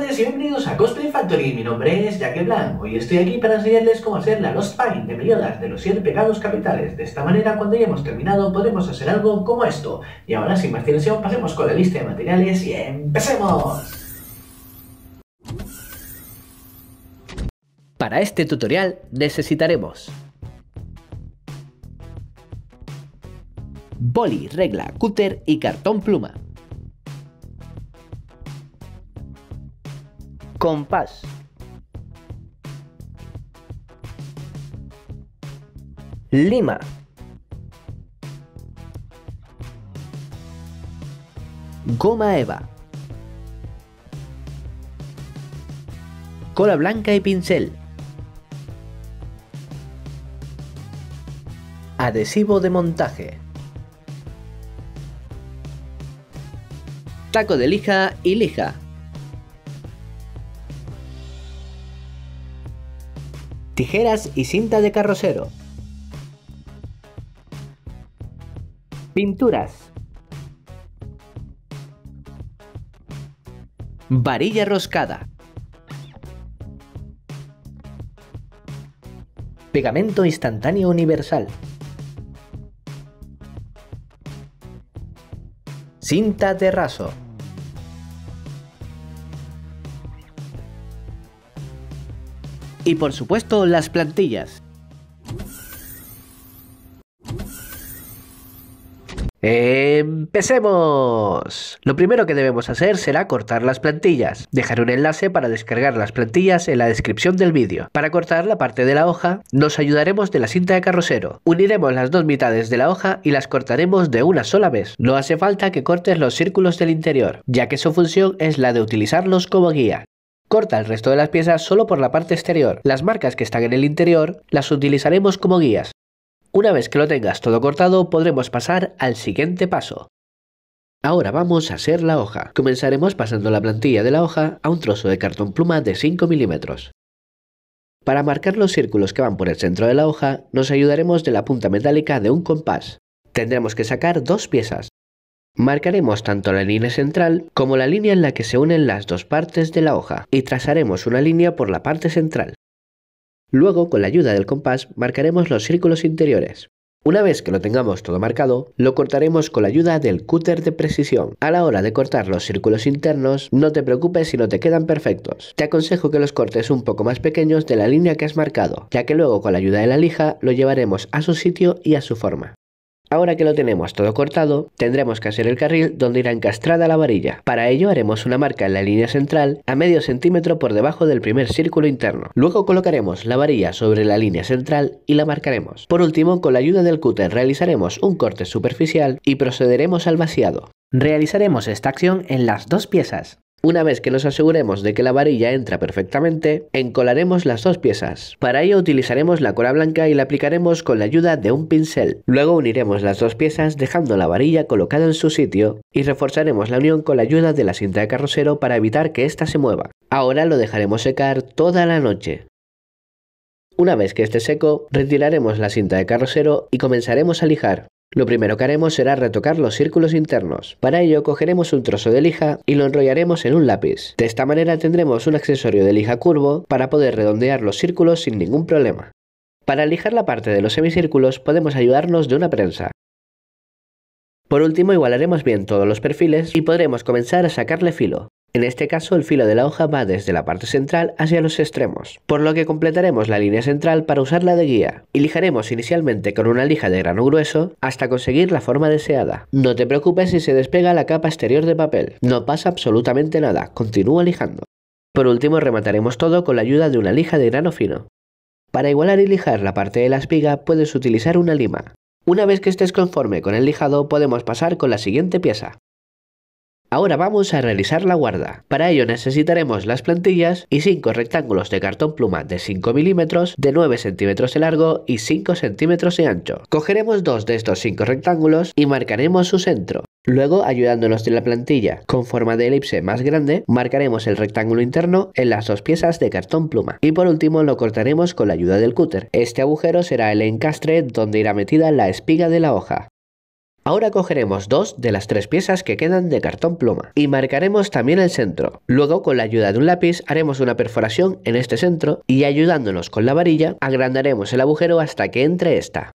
tardes y bienvenidos a Cosplay Factory. Mi nombre es Jack Blanc. Hoy estoy aquí para enseñarles cómo hacer la Lost Pine de Meliodas de los 7 pecados capitales. De esta manera, cuando hayamos terminado, podremos hacer algo como esto. Y ahora, sin más dilación, pasemos con la lista de materiales y ¡empecemos! Para este tutorial necesitaremos boli, regla, cúter y cartón pluma. Compás. Lima. Goma eva. Cola blanca y pincel. Adhesivo de montaje. Taco de lija y lija. Tijeras y cinta de carrocero. Pinturas. Varilla roscada. Pegamento instantáneo universal. Cinta de raso. Y por supuesto las plantillas. ¡Empecemos! Lo primero que debemos hacer será cortar las plantillas. Dejaré un enlace para descargar las plantillas en la descripción del vídeo. Para cortar la parte de la hoja, nos ayudaremos de la cinta de carrocero. Uniremos las dos mitades de la hoja y las cortaremos de una sola vez. No hace falta que cortes los círculos del interior, ya que su función es la de utilizarlos como guía. Corta el resto de las piezas solo por la parte exterior. Las marcas que están en el interior las utilizaremos como guías. Una vez que lo tengas todo cortado, podremos pasar al siguiente paso. Ahora vamos a hacer la hoja. Comenzaremos pasando la plantilla de la hoja a un trozo de cartón pluma de 5 milímetros. Para marcar los círculos que van por el centro de la hoja, nos ayudaremos de la punta metálica de un compás. Tendremos que sacar dos piezas. Marcaremos tanto la línea central como la línea en la que se unen las dos partes de la hoja y trazaremos una línea por la parte central. Luego, con la ayuda del compás, marcaremos los círculos interiores. Una vez que lo tengamos todo marcado, lo cortaremos con la ayuda del cúter de precisión. A la hora de cortar los círculos internos, no te preocupes si no te quedan perfectos. Te aconsejo que los cortes un poco más pequeños de la línea que has marcado, ya que luego con la ayuda de la lija lo llevaremos a su sitio y a su forma. Ahora que lo tenemos todo cortado, tendremos que hacer el carril donde irá encastrada la varilla. Para ello haremos una marca en la línea central a medio centímetro por debajo del primer círculo interno. Luego colocaremos la varilla sobre la línea central y la marcaremos. Por último, con la ayuda del cúter realizaremos un corte superficial y procederemos al vaciado. Realizaremos esta acción en las dos piezas. Una vez que nos aseguremos de que la varilla entra perfectamente, encolaremos las dos piezas. Para ello utilizaremos la cola blanca y la aplicaremos con la ayuda de un pincel. Luego uniremos las dos piezas dejando la varilla colocada en su sitio y reforzaremos la unión con la ayuda de la cinta de carrocero para evitar que ésta se mueva. Ahora lo dejaremos secar toda la noche. Una vez que esté seco, retiraremos la cinta de carrocero y comenzaremos a lijar. Lo primero que haremos será retocar los círculos internos. Para ello cogeremos un trozo de lija y lo enrollaremos en un lápiz. De esta manera tendremos un accesorio de lija curvo para poder redondear los círculos sin ningún problema. Para lijar la parte de los semicírculos podemos ayudarnos de una prensa. Por último igualaremos bien todos los perfiles y podremos comenzar a sacarle filo. En este caso el filo de la hoja va desde la parte central hacia los extremos, por lo que completaremos la línea central para usarla de guía y lijaremos inicialmente con una lija de grano grueso hasta conseguir la forma deseada. No te preocupes si se despega la capa exterior de papel, no pasa absolutamente nada, continúa lijando. Por último remataremos todo con la ayuda de una lija de grano fino. Para igualar y lijar la parte de la espiga puedes utilizar una lima. Una vez que estés conforme con el lijado podemos pasar con la siguiente pieza. Ahora vamos a realizar la guarda. Para ello necesitaremos las plantillas y 5 rectángulos de cartón pluma de 5 milímetros, de 9 centímetros de largo y 5 centímetros de ancho. Cogeremos dos de estos 5 rectángulos y marcaremos su centro. Luego, ayudándonos de la plantilla con forma de elipse más grande, marcaremos el rectángulo interno en las dos piezas de cartón pluma. Y por último lo cortaremos con la ayuda del cúter. Este agujero será el encastre donde irá metida la espiga de la hoja. Ahora cogeremos dos de las tres piezas que quedan de cartón pluma y marcaremos también el centro. Luego con la ayuda de un lápiz haremos una perforación en este centro y ayudándonos con la varilla agrandaremos el agujero hasta que entre esta.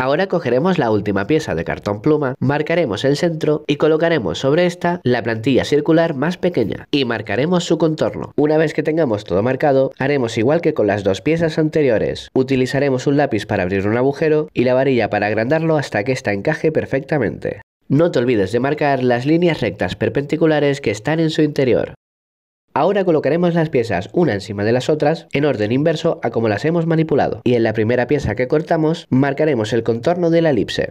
Ahora cogeremos la última pieza de cartón pluma, marcaremos el centro y colocaremos sobre esta la plantilla circular más pequeña y marcaremos su contorno. Una vez que tengamos todo marcado, haremos igual que con las dos piezas anteriores. Utilizaremos un lápiz para abrir un agujero y la varilla para agrandarlo hasta que ésta encaje perfectamente. No te olvides de marcar las líneas rectas perpendiculares que están en su interior. Ahora colocaremos las piezas una encima de las otras en orden inverso a como las hemos manipulado y en la primera pieza que cortamos marcaremos el contorno de la elipse.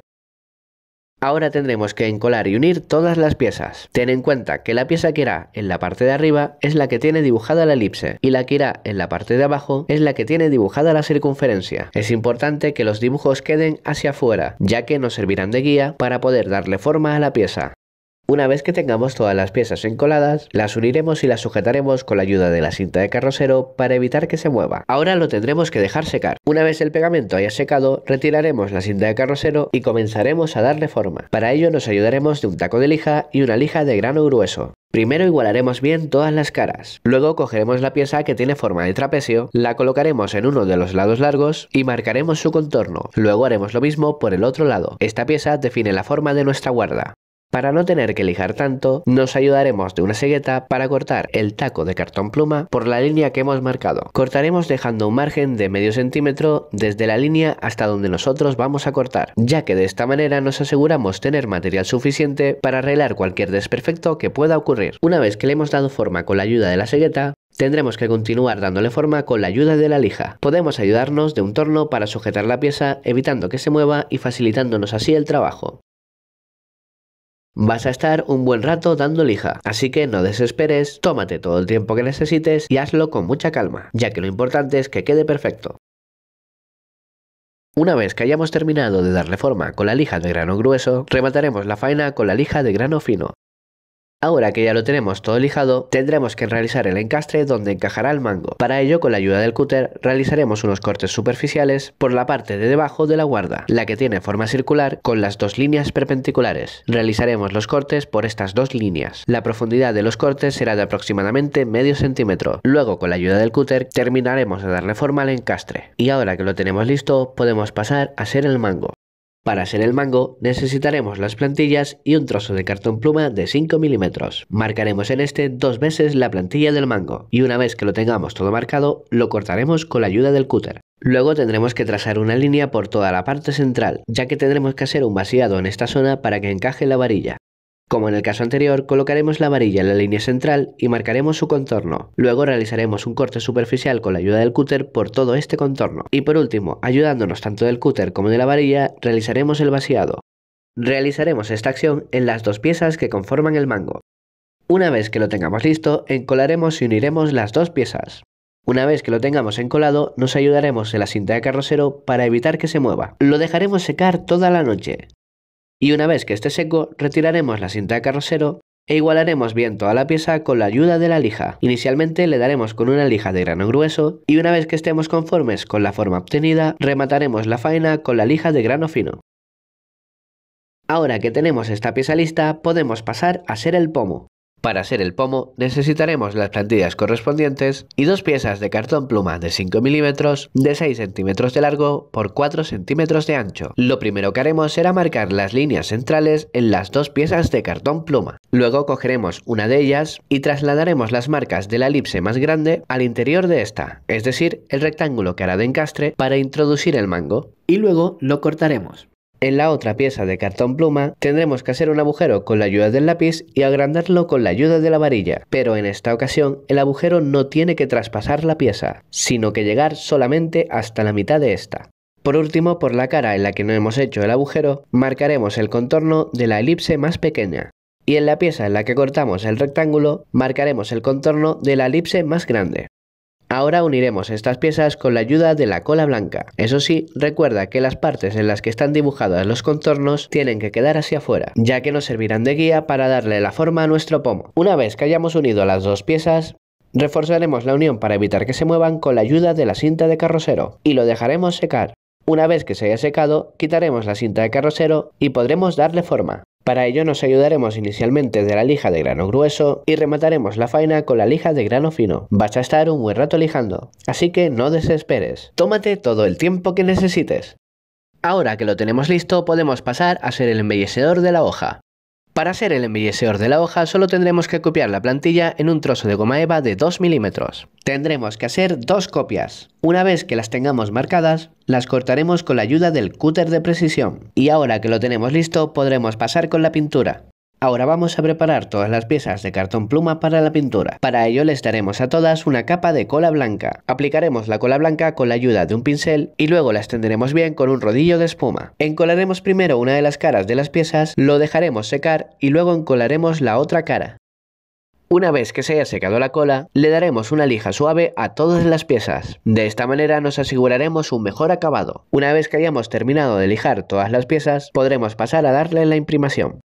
Ahora tendremos que encolar y unir todas las piezas. Ten en cuenta que la pieza que irá en la parte de arriba es la que tiene dibujada la elipse y la que irá en la parte de abajo es la que tiene dibujada la circunferencia. Es importante que los dibujos queden hacia afuera, ya que nos servirán de guía para poder darle forma a la pieza. Una vez que tengamos todas las piezas encoladas, las uniremos y las sujetaremos con la ayuda de la cinta de carrocero para evitar que se mueva. Ahora lo tendremos que dejar secar. Una vez el pegamento haya secado, retiraremos la cinta de carrocero y comenzaremos a darle forma. Para ello nos ayudaremos de un taco de lija y una lija de grano grueso. Primero igualaremos bien todas las caras. Luego cogeremos la pieza que tiene forma de trapecio, la colocaremos en uno de los lados largos y marcaremos su contorno. Luego haremos lo mismo por el otro lado. Esta pieza define la forma de nuestra guarda. Para no tener que lijar tanto, nos ayudaremos de una segueta para cortar el taco de cartón pluma por la línea que hemos marcado. Cortaremos dejando un margen de medio centímetro desde la línea hasta donde nosotros vamos a cortar, ya que de esta manera nos aseguramos tener material suficiente para arreglar cualquier desperfecto que pueda ocurrir. Una vez que le hemos dado forma con la ayuda de la segueta, Tendremos que continuar dándole forma con la ayuda de la lija. Podemos ayudarnos de un torno para sujetar la pieza evitando que se mueva y facilitándonos así el trabajo. Vas a estar un buen rato dando lija, así que no desesperes, tómate todo el tiempo que necesites y hazlo con mucha calma, ya que lo importante es que quede perfecto. Una vez que hayamos terminado de darle forma con la lija de grano grueso, remataremos la faena con la lija de grano fino. Ahora que ya lo tenemos todo lijado, tendremos que realizar el encastre donde encajará el mango. Para ello, con la ayuda del cúter, realizaremos unos cortes superficiales por la parte de debajo de la guarda, la que tiene forma circular con las dos líneas perpendiculares. Realizaremos los cortes por estas dos líneas. La profundidad de los cortes será de aproximadamente medio centímetro. Luego, con la ayuda del cúter, terminaremos de darle forma al encastre. Y ahora que lo tenemos listo, podemos pasar a hacer el mango. Para hacer el mango necesitaremos las plantillas y un trozo de cartón pluma de 5 milímetros. Marcaremos en este dos veces la plantilla del mango y una vez que lo tengamos todo marcado lo cortaremos con la ayuda del cúter. Luego tendremos que trazar una línea por toda la parte central, ya que tendremos que hacer un vaciado en esta zona para que encaje la varilla. Como en el caso anterior, colocaremos la varilla en la línea central y marcaremos su contorno. Luego realizaremos un corte superficial con la ayuda del cúter por todo este contorno. Y por último, ayudándonos tanto del cúter como de la varilla, realizaremos el vaciado. Realizaremos esta acción en las dos piezas que conforman el mango. Una vez que lo tengamos listo, encolaremos y uniremos las dos piezas. Una vez que lo tengamos encolado, nos ayudaremos en la cinta de carrocero para evitar que se mueva. Lo dejaremos secar toda la noche y una vez que esté seco retiraremos la cinta de carrocero e igualaremos bien toda la pieza con la ayuda de la lija. Inicialmente le daremos con una lija de grano grueso y una vez que estemos conformes con la forma obtenida, remataremos la faena con la lija de grano fino. Ahora que tenemos esta pieza lista, podemos pasar a hacer el pomo. Para hacer el pomo necesitaremos las plantillas correspondientes y dos piezas de cartón pluma de 5 milímetros de 6 centímetros de largo por 4 centímetros de ancho. Lo primero que haremos será marcar las líneas centrales en las dos piezas de cartón pluma. Luego cogeremos una de ellas y trasladaremos las marcas de la elipse más grande al interior de esta, es decir, el rectángulo que hará de encastre para introducir el mango. Y luego lo cortaremos. En la otra pieza de cartón pluma tendremos que hacer un agujero con la ayuda del lápiz y agrandarlo con la ayuda de la varilla, pero en esta ocasión el agujero no tiene que traspasar la pieza, sino que llegar solamente hasta la mitad de esta. Por último, por la cara en la que no hemos hecho el agujero, marcaremos el contorno de la elipse más pequeña, y en la pieza en la que cortamos el rectángulo, marcaremos el contorno de la elipse más grande. Ahora uniremos estas piezas con la ayuda de la cola blanca. Eso sí, recuerda que las partes en las que están dibujadas los contornos tienen que quedar hacia afuera, ya que nos servirán de guía para darle la forma a nuestro pomo. Una vez que hayamos unido las dos piezas, reforzaremos la unión para evitar que se muevan con la ayuda de la cinta de carrocero y lo dejaremos secar. Una vez que se haya secado, quitaremos la cinta de carrocero y podremos darle forma. Para ello nos ayudaremos inicialmente de la lija de grano grueso y remataremos la faena con la lija de grano fino. Vas a estar un buen rato lijando, así que no desesperes. Tómate todo el tiempo que necesites. Ahora que lo tenemos listo podemos pasar a ser el embellecedor de la hoja. Para hacer el embellecedor de la hoja solo tendremos que copiar la plantilla en un trozo de goma eva de 2 milímetros. Tendremos que hacer dos copias. Una vez que las tengamos marcadas, las cortaremos con la ayuda del cúter de precisión. Y ahora que lo tenemos listo podremos pasar con la pintura. Ahora vamos a preparar todas las piezas de cartón pluma para la pintura. Para ello les daremos a todas una capa de cola blanca. Aplicaremos la cola blanca con la ayuda de un pincel y luego la extenderemos bien con un rodillo de espuma. Encolaremos primero una de las caras de las piezas, lo dejaremos secar y luego encolaremos la otra cara. Una vez que se haya secado la cola, le daremos una lija suave a todas las piezas. De esta manera nos aseguraremos un mejor acabado. Una vez que hayamos terminado de lijar todas las piezas, podremos pasar a darle la imprimación.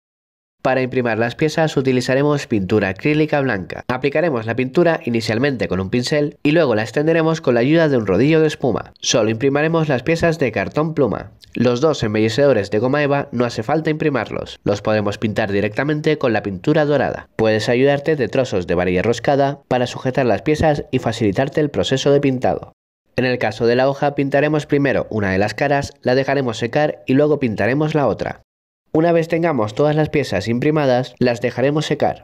Para imprimir las piezas utilizaremos pintura acrílica blanca. Aplicaremos la pintura inicialmente con un pincel y luego la extenderemos con la ayuda de un rodillo de espuma. Solo imprimaremos las piezas de cartón pluma. Los dos embellecedores de goma eva no hace falta imprimarlos, los podemos pintar directamente con la pintura dorada. Puedes ayudarte de trozos de varilla roscada para sujetar las piezas y facilitarte el proceso de pintado. En el caso de la hoja pintaremos primero una de las caras, la dejaremos secar y luego pintaremos la otra. Una vez tengamos todas las piezas imprimadas, las dejaremos secar.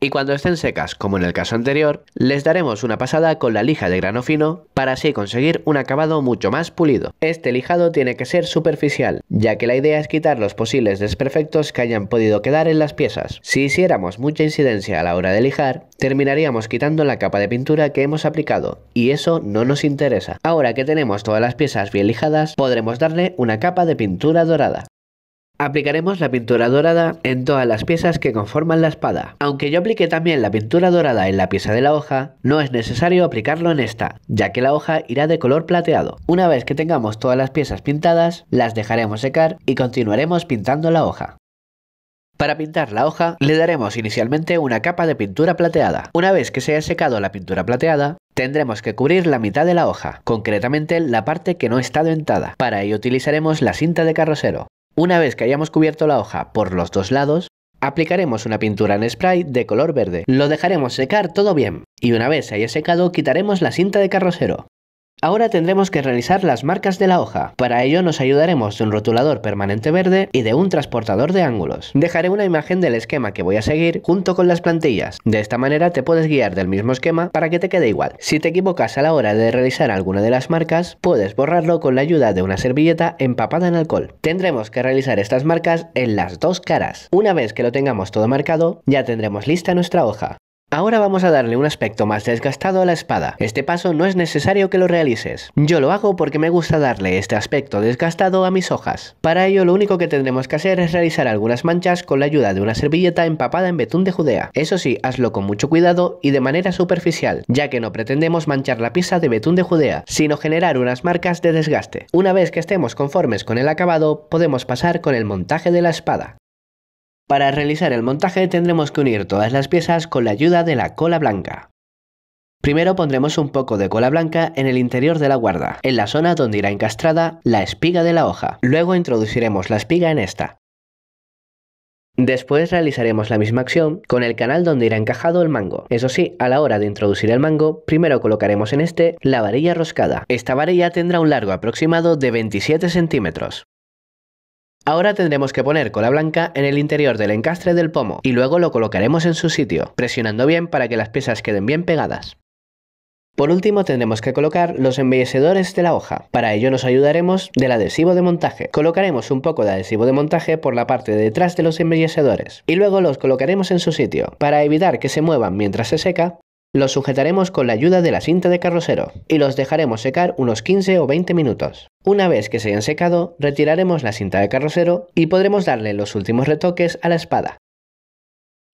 Y cuando estén secas, como en el caso anterior, les daremos una pasada con la lija de grano fino para así conseguir un acabado mucho más pulido. Este lijado tiene que ser superficial, ya que la idea es quitar los posibles desperfectos que hayan podido quedar en las piezas. Si hiciéramos mucha incidencia a la hora de lijar, terminaríamos quitando la capa de pintura que hemos aplicado, y eso no nos interesa. Ahora que tenemos todas las piezas bien lijadas, podremos darle una capa de pintura dorada. Aplicaremos la pintura dorada en todas las piezas que conforman la espada. Aunque yo aplique también la pintura dorada en la pieza de la hoja, no es necesario aplicarlo en esta, ya que la hoja irá de color plateado. Una vez que tengamos todas las piezas pintadas, las dejaremos secar y continuaremos pintando la hoja. Para pintar la hoja, le daremos inicialmente una capa de pintura plateada. Una vez que se haya secado la pintura plateada, tendremos que cubrir la mitad de la hoja, concretamente la parte que no está dentada. Para ello utilizaremos la cinta de carrocero. Una vez que hayamos cubierto la hoja por los dos lados, aplicaremos una pintura en spray de color verde. Lo dejaremos secar todo bien y una vez se haya secado quitaremos la cinta de carrocero. Ahora tendremos que realizar las marcas de la hoja. Para ello nos ayudaremos de un rotulador permanente verde y de un transportador de ángulos. Dejaré una imagen del esquema que voy a seguir junto con las plantillas. De esta manera te puedes guiar del mismo esquema para que te quede igual. Si te equivocas a la hora de realizar alguna de las marcas, puedes borrarlo con la ayuda de una servilleta empapada en alcohol. Tendremos que realizar estas marcas en las dos caras. Una vez que lo tengamos todo marcado, ya tendremos lista nuestra hoja. Ahora vamos a darle un aspecto más desgastado a la espada. Este paso no es necesario que lo realices. Yo lo hago porque me gusta darle este aspecto desgastado a mis hojas. Para ello lo único que tendremos que hacer es realizar algunas manchas con la ayuda de una servilleta empapada en betún de Judea. Eso sí, hazlo con mucho cuidado y de manera superficial, ya que no pretendemos manchar la pieza de betún de Judea, sino generar unas marcas de desgaste. Una vez que estemos conformes con el acabado, podemos pasar con el montaje de la espada. Para realizar el montaje tendremos que unir todas las piezas con la ayuda de la cola blanca. Primero pondremos un poco de cola blanca en el interior de la guarda, en la zona donde irá encastrada la espiga de la hoja. Luego introduciremos la espiga en esta. Después realizaremos la misma acción con el canal donde irá encajado el mango. Eso sí, a la hora de introducir el mango, primero colocaremos en este la varilla roscada. Esta varilla tendrá un largo aproximado de 27 centímetros. Ahora tendremos que poner cola blanca en el interior del encastre del pomo y luego lo colocaremos en su sitio, presionando bien para que las piezas queden bien pegadas. Por último tendremos que colocar los embellecedores de la hoja. Para ello nos ayudaremos del adhesivo de montaje. Colocaremos un poco de adhesivo de montaje por la parte de detrás de los embellecedores y luego los colocaremos en su sitio. Para evitar que se muevan mientras se seca, los sujetaremos con la ayuda de la cinta de carrocero y los dejaremos secar unos 15 o 20 minutos. Una vez que se hayan secado, retiraremos la cinta de carrocero y podremos darle los últimos retoques a la espada.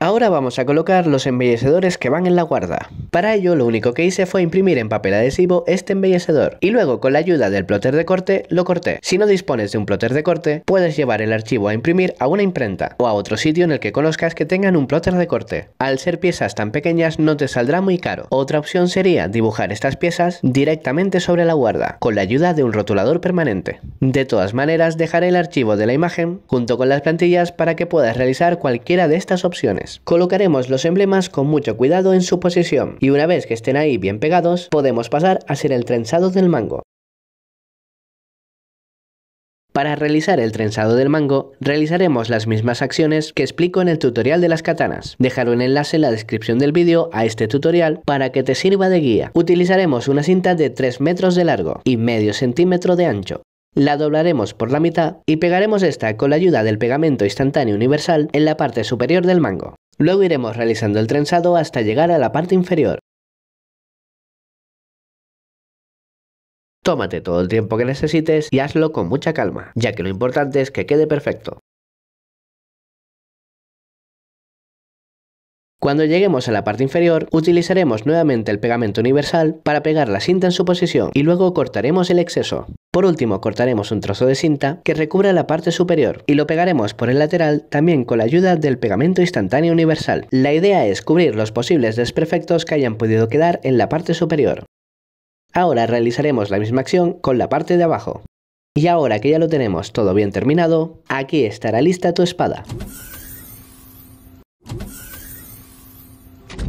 Ahora vamos a colocar los embellecedores que van en la guarda. Para ello lo único que hice fue imprimir en papel adhesivo este embellecedor y luego con la ayuda del plotter de corte lo corté. Si no dispones de un plotter de corte, puedes llevar el archivo a imprimir a una imprenta o a otro sitio en el que conozcas que tengan un plotter de corte. Al ser piezas tan pequeñas no te saldrá muy caro. Otra opción sería dibujar estas piezas directamente sobre la guarda con la ayuda de un rotulador permanente. De todas maneras dejaré el archivo de la imagen junto con las plantillas para que puedas realizar cualquiera de estas opciones. Colocaremos los emblemas con mucho cuidado en su posición y una vez que estén ahí bien pegados, podemos pasar a hacer el trenzado del mango. Para realizar el trenzado del mango, realizaremos las mismas acciones que explico en el tutorial de las katanas. Dejaré un enlace en la descripción del vídeo a este tutorial para que te sirva de guía. Utilizaremos una cinta de 3 metros de largo y medio centímetro de ancho. La doblaremos por la mitad y pegaremos esta con la ayuda del pegamento instantáneo universal en la parte superior del mango. Luego iremos realizando el trenzado hasta llegar a la parte inferior. Tómate todo el tiempo que necesites y hazlo con mucha calma, ya que lo importante es que quede perfecto. Cuando lleguemos a la parte inferior, utilizaremos nuevamente el pegamento universal para pegar la cinta en su posición y luego cortaremos el exceso. Por último, cortaremos un trozo de cinta que recubra la parte superior y lo pegaremos por el lateral también con la ayuda del pegamento instantáneo universal. La idea es cubrir los posibles desperfectos que hayan podido quedar en la parte superior. Ahora realizaremos la misma acción con la parte de abajo. Y ahora que ya lo tenemos todo bien terminado, aquí estará lista tu espada.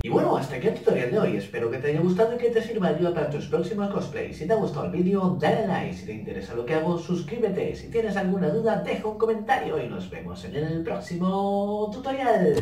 Y bueno, hasta aquí el tutorial de hoy. Espero que te haya gustado y que te sirva de ayuda para tus próximos cosplays. Si te ha gustado el vídeo, dale like. Si te interesa lo que hago, suscríbete. Si tienes alguna duda, deja un comentario y nos vemos en el próximo tutorial.